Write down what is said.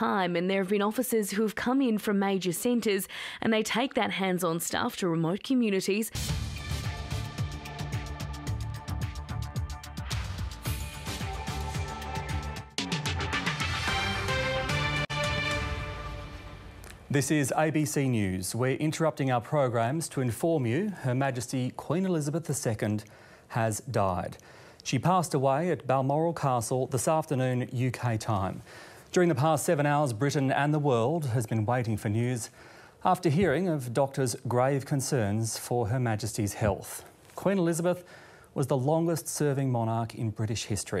time, and there have been officers who have come in from major centres and they take that hands on stuff to remote communities. This is ABC News. We're interrupting our programs to inform you Her Majesty Queen Elizabeth II has died. She passed away at Balmoral Castle this afternoon UK time. During the past seven hours, Britain and the world has been waiting for news after hearing of doctors' grave concerns for Her Majesty's health. Queen Elizabeth was the longest serving monarch in British history.